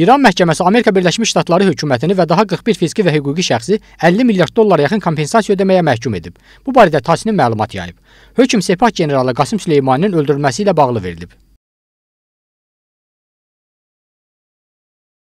İran məhkəməsi Amerika Birləşmiş Ştatları hökumətini və daha 41 fiziki və hüquqi şəxsi 50 milyard dollar yaxın kompensasiya ödəməyə məhkum edib. Bu barədə TASS-nin məlumat yayıb. Hökm Sepah generalı Qasım Süleymaninin öldürülməsi ilə bağlı verilib.